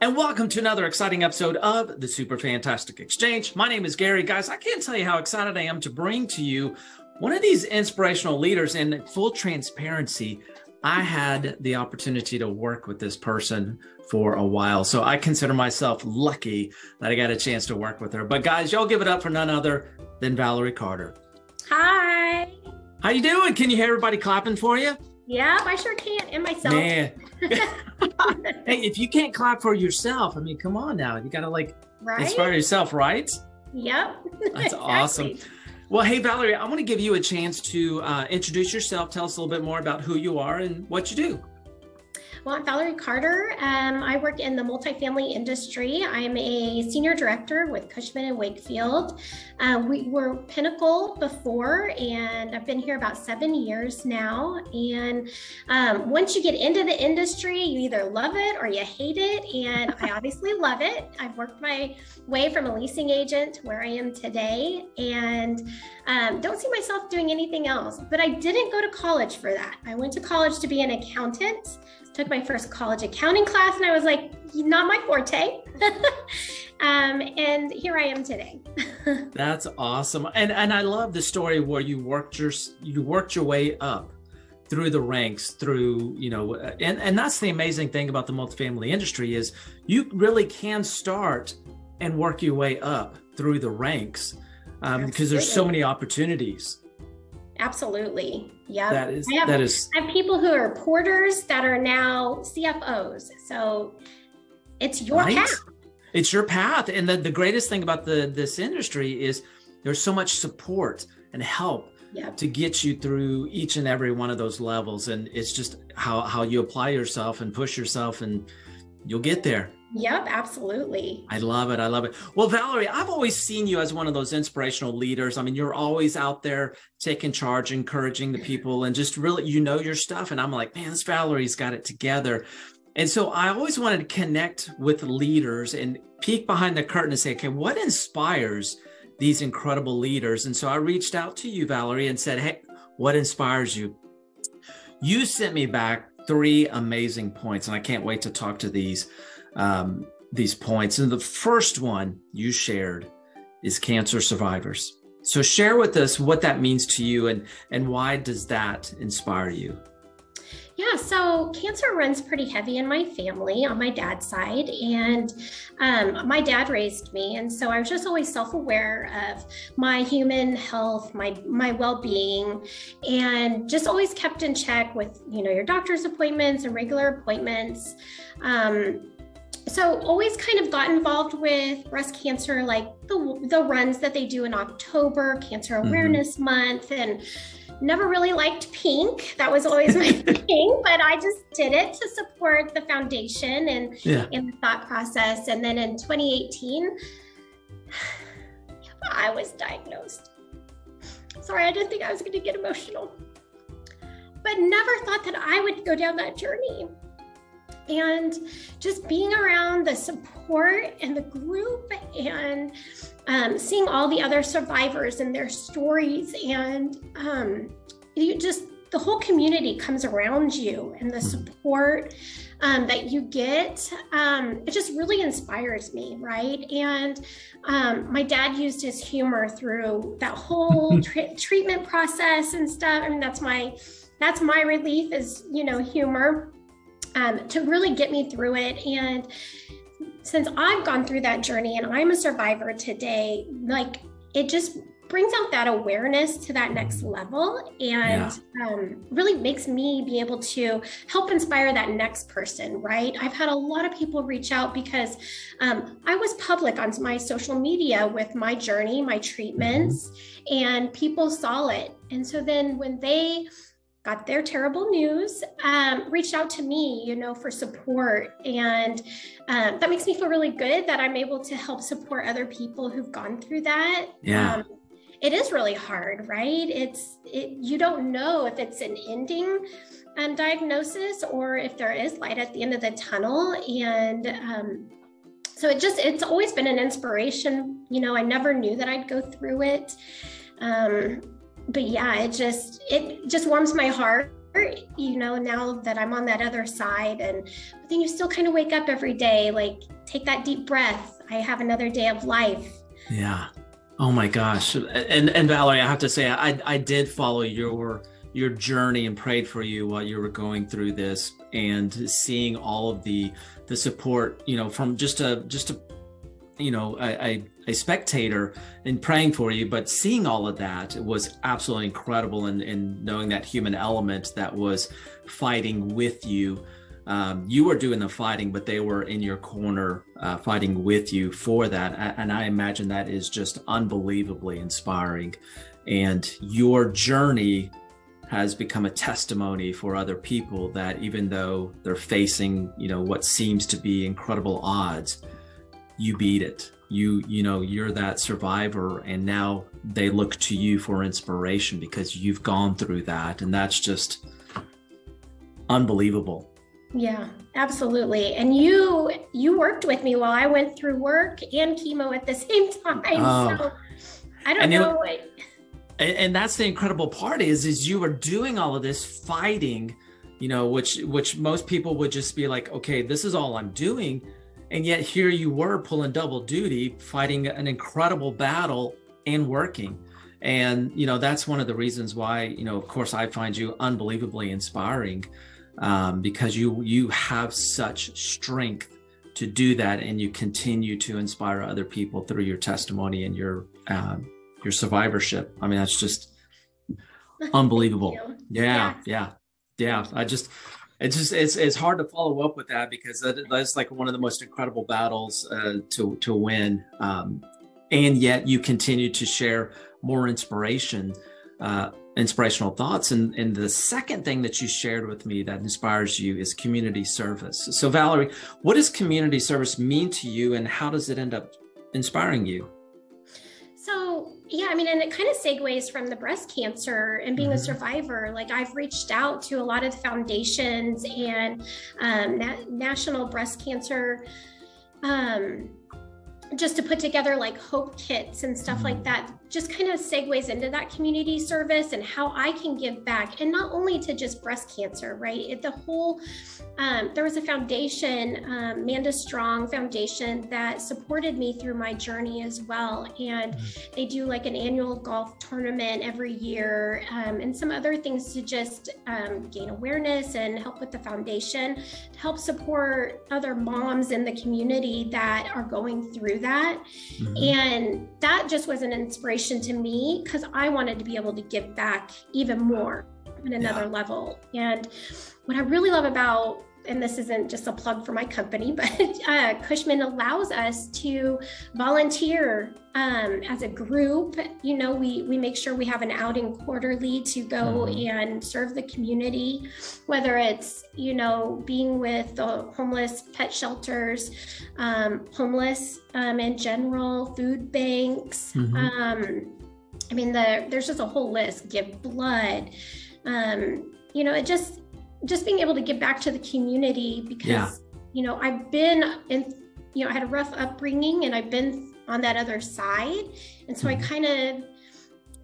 And welcome to another exciting episode of the Super Fantastic Exchange. My name is Gary. Guys, I can't tell you how excited I am to bring to you one of these inspirational leaders. In full transparency, I had the opportunity to work with this person for a while. So I consider myself lucky that I got a chance to work with her. But guys, y'all give it up for none other than Valery Carter. Hi. How you doing? Can you hear everybody clapping for you? Yeah, I sure can. And myself. Man. hey, if you can't clap for yourself, I mean, come on now. You got to like right? inspire yourself, right? Yep. That's exactly. awesome. Well, hey, Valery, I want to give you a chance to uh, introduce yourself. Tell us a little bit more about who you are and what you do. Well, Valery Carter. Um, I work in the multifamily industry. I'm a senior director with Cushman and Wakefield. Uh, we were Pinnacle before, and I've been here about seven years now. And um, once you get into the industry, you either love it or you hate it. And I obviously love it. I've worked my way from a leasing agent to where I am today, and um, don't see myself doing anything else. But I didn't go to college for that. I went to college to be an accountant took my first college accounting class and I was like, not my forte. um, and here I am today. That's awesome. And and I love the story where you worked your you worked your way up through the ranks through you know and and that's the amazing thing about the multifamily industry is you really can start and work your way up through the ranks um, because there's so many opportunities Absolutely. Yeah. That is I have, that is I have people who are porters that are now CFOs. So it's your right? path. It's your path. And the, the greatest thing about the this industry is there's so much support and help yep. to get you through each and every one of those levels. And it's just how how you apply yourself and push yourself and you'll get there. Yep, absolutely. I love it. I love it. Well, Valery, I've always seen you as one of those inspirational leaders. I mean, you're always out there taking charge, encouraging the mm-hmm. people, and just really, you know, your stuff. And I'm like, man, this Valery's got it together. And so I always wanted to connect with leaders and peek behind the curtain and say, okay, what inspires these incredible leaders? And so I reached out to you, Valery, and said, hey, what inspires you? You sent me back three amazing points, and I can't wait to talk to these um, these points. And the first one you shared is cancer survivors. So share with us what that means to you and and why does that inspire you? Yeah, so cancer runs pretty heavy in my family on my dad's side. And um, my dad raised me. And so I was just always self aware of my human health, my, my well being, and just always kept in check with, you know, your doctor's appointments and regular appointments. Um, so always kind of got involved with breast cancer like the, the runs that they do in october cancer mm-hmm. awareness mm-hmm. month and never really liked pink that was always my thing but i just did it to support the foundation and yeah. and the thought process and then in 2018 i was diagnosed sorry i didn't think i was going to get emotional but never thought that i would go down that journey and just being around the support and the group and um, seeing all the other survivors and their stories and um, you just the whole community comes around you and the support um, that you get um, it just really inspires me right? And um, my dad used his humor through that whole tra- treatment process and stuff. I mean that's my that's my relief is you know humor um, to really get me through it. And since I've gone through that journey and I'm a survivor today, like it just brings out that awareness to that next level and yeah. um, really makes me be able to help inspire that next person right i've had a lot of people reach out because um, i was public on my social media with my journey my treatments mm-hmm. and people saw it and so then when they got their terrible news, um, reached out to me, you know, for support. And um, that makes me feel really good that I'm able to help support other people who've gone through that. Yeah. Um, it is really hard, right? It's it, you don't know if it's an ending um, diagnosis or if there is light at the end of the tunnel. And um, so it just it's always been an inspiration. You know, I never knew that I'd go through it. But yeah, it just it just warms my heart you know, now that I'm on that other side. And but then you still kind of wake up every day, like take that deep breath. I have another day of life. Yeah. Oh my gosh. And and Valery, I have to say I I did follow your your journey and prayed for you while you were going through this and seeing all of the the support, you know, from just a just a you know, a, a, a spectator and praying for you, but seeing all of that was absolutely incredible and, and knowing that human element that was fighting with you. Um, you were doing the fighting, but they were in your corner uh, fighting with you for that. And I imagine that is just unbelievably inspiring. And your journey has become a testimony for other people that even though they're facing, you know, what seems to be incredible odds, you beat it. You you know you're that survivor and now they look to you for inspiration because you've gone through that and that's just unbelievable. Yeah absolutely. And you you worked with me while i went through work and chemo at the same time oh. so i don't know it, and, and that's the incredible part is is you were doing all of this fighting you know which which most people would just be like okay this is all i'm doing and yet here you were pulling double duty, fighting an incredible battle and working. And, you know, that's one of the reasons why, you know, of course, I find you unbelievably inspiring um, because you you have such strength to do that and you continue to inspire other people through your testimony and your um, your survivorship. I mean, that's just unbelievable. Yeah, yeah, yeah. I just it's just it's it's hard to follow up with that because that, that's like one of the most incredible battles uh, to to win, um, and yet you continue to share more inspiration, uh, inspirational thoughts. And and the second thing that you shared with me that inspires you is community service. So Valery, what does community service mean to you, and how does it end up inspiring you? Yeah, I mean, and it kind of segues from the breast cancer and being mm-hmm. a survivor. Like I've reached out to a lot of the foundations and um, na- national breast cancer um, just to put together like hope kits and stuff like mm-hmm. that just kind of segues into that community service and how i can give back and not only to just breast cancer right it, the whole um, there was a foundation um, manda strong foundation that supported me through my journey as well and mm-hmm. they do like an annual golf tournament every year um, and some other things to just um, gain awareness and help with the foundation to help support other moms in the community that are going through that. Mm-hmm. And that just was an inspiration to me because I wanted to be able to give back even more on another yeah. level. And what I really love about and this isn't just a plug for my company, but uh, Cushman allows us to volunteer um, as a group. You know, we we make sure we have an outing quarterly to go mm-hmm. and serve the community, whether it's you know being with the homeless pet shelters, um, homeless um, in general, food banks. Mm-hmm. Um, I mean, the, there's just a whole list. Give blood. Um, you know, it just just being able to give back to the community because yeah. you know I've been in you know I had a rough upbringing and I've been on that other side and so mm-hmm. I kind of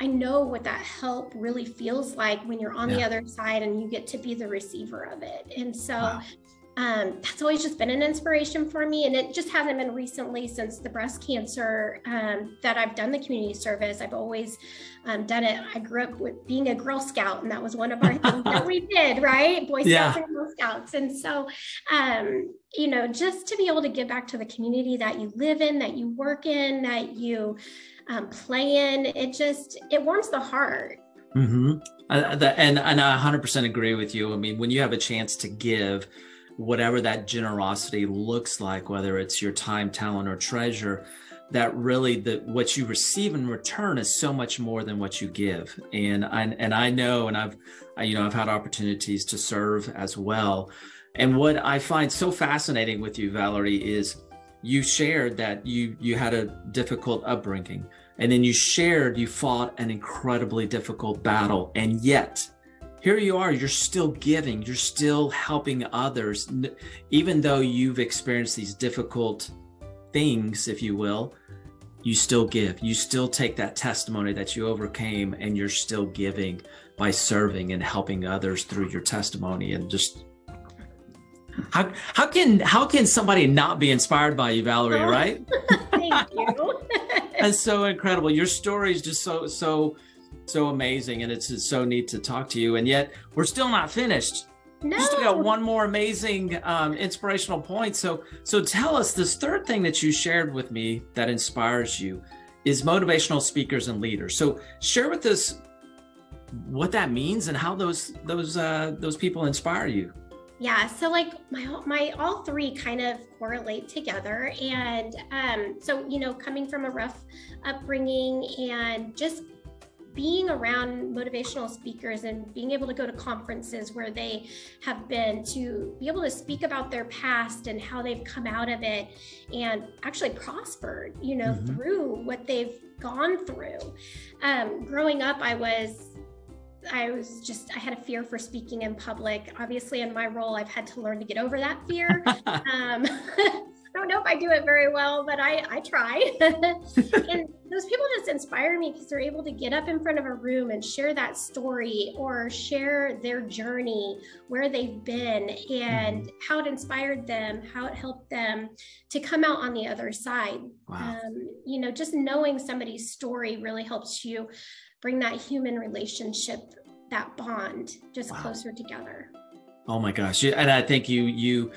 I know what that help really feels like when you're on yeah. the other side and you get to be the receiver of it. And so wow um, that's always just been an inspiration for me. And it just hasn't been recently since the breast cancer um, that I've done the community service. I've always um, done it. I grew up with being a Girl Scout, and that was one of our things that we did, right? Boy Scouts yeah. and Girl Scouts. And so, um, you know, just to be able to give back to the community that you live in, that you work in, that you um, play in, it just, it warms the heart. Mm-hmm. The, and, and I 100% agree with you. I mean, when you have a chance to give, whatever that generosity looks like, whether it's your time, talent, or treasure, that really the what you receive in return is so much more than what you give. And I and I know, and I've you know I've had opportunities to serve as well. And what I find so fascinating with you, Valery, is you shared that you you had a difficult upbringing, and then you shared you fought an incredibly difficult battle, and yet here you are you're still giving you're still helping others even though you've experienced these difficult things if you will you still give you still take that testimony that you overcame and you're still giving by serving and helping others through your testimony and just how how can how can somebody not be inspired by you, Valery? Right? Thank you. That's so incredible. Your story is just so so so amazing, and it's, it's so neat to talk to you. And yet, we're still not finished. No. Just got one more amazing um, inspirational point. So so tell us this third thing that you shared with me that inspires you is motivational speakers and leaders. So share with us what that means and how those those uh, those people inspire you. Yeah, so like my my all three kind of correlate together, and um, so you know, coming from a rough upbringing and just being around motivational speakers and being able to go to conferences where they have been to be able to speak about their past and how they've come out of it and actually prospered, you know, mm-hmm. through what they've gone through. Um, growing up, I was I was just, I had a fear for speaking in public. Obviously, in my role, I've had to learn to get over that fear. um, I don't know if I do it very well, but I, I try. and those people just inspire me because they're able to get up in front of a room and share that story or share their journey, where they've been, and mm-hmm. how it inspired them, how it helped them to come out on the other side. Wow. Um, you know, just knowing somebody's story really helps you bring that human relationship, that bond, just wow. closer together. Oh my gosh! And I think you you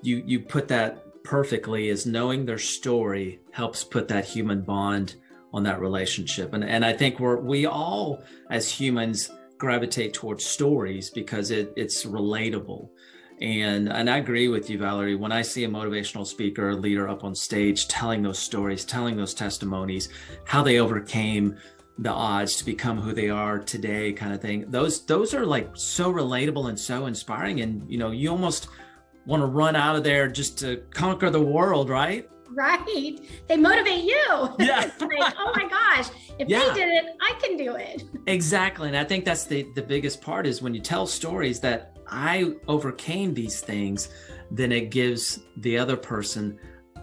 you you put that perfectly. Is knowing their story helps put that human bond on that relationship, and and I think we're we all as humans gravitate towards stories because it it's relatable. And and I agree with you, Valery. When I see a motivational speaker, a leader up on stage telling those stories, telling those testimonies, how they overcame the odds to become who they are today kind of thing those those are like so relatable and so inspiring and you know you almost want to run out of there just to conquer the world right? Right. They motivate you. Yeah. Like oh my gosh if yeah. they did it i can do it. Exactly and i think that's the the biggest part is when you tell stories that i overcame these things then it gives the other person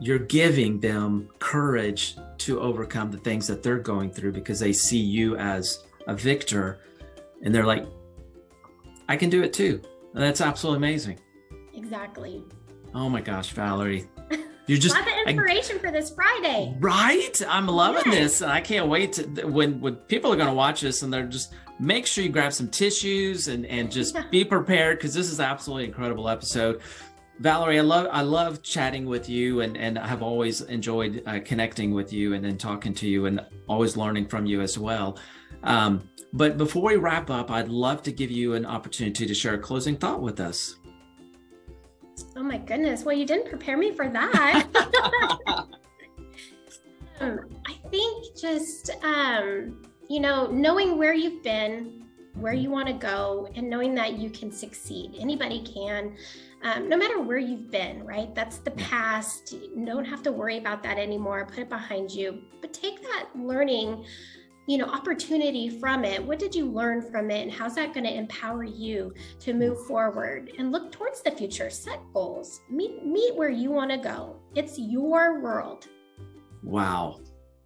you're giving them courage to overcome the things that they're going through because they see you as a victor and they're like i can do it too. And that's absolutely amazing exactly oh my gosh valery you're just lots of inspiration I, for this friday right i'm loving yes. this and i can't wait to when when people are going to watch this and they're just make sure you grab some tissues and and just be prepared because this is absolutely incredible episode Valery, I love I love chatting with you, and and I have always enjoyed uh, connecting with you and then talking to you, and always learning from you as well. Um, but before we wrap up, I'd love to give you an opportunity to share a closing thought with us. Oh my goodness! Well, you didn't prepare me for that. um, I think just um, you know knowing where you've been, where you want to go, and knowing that you can succeed. Anybody can um, no matter where you've been, right? That's the past. You don't have to worry about that anymore. Put it behind you. But take that learning, you know, opportunity from it. What did you learn from it? And how's that going to empower you to move forward and look towards the future? Set goals. Meet meet where you want to go. It's your world. Wow.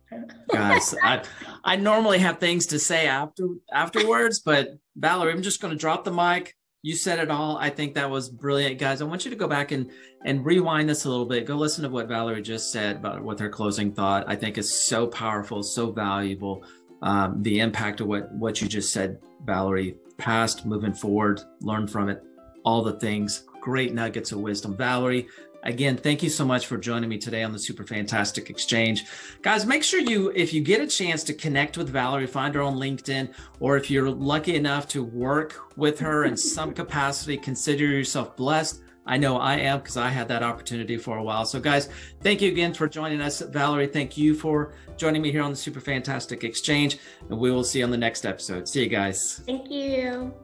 Guys, I I normally have things to say after afterwards, but Valery, I'm just going to drop the mic you said it all. I think that was brilliant, guys. I want you to go back and and rewind this a little bit. Go listen to what Valery just said about with her closing thought. I think is so powerful, so valuable. Um, the impact of what what you just said, Valery. Past, moving forward, learn from it. All the things. Great nuggets of wisdom, Valery. Again, thank you so much for joining me today on the Super Fantastic Exchange. Guys, make sure you, if you get a chance to connect with Valery, find her on LinkedIn, or if you're lucky enough to work with her in some capacity, consider yourself blessed. I know I am because I had that opportunity for a while. So, guys, thank you again for joining us. Valery, thank you for joining me here on the Super Fantastic Exchange. And we will see you on the next episode. See you guys. Thank you.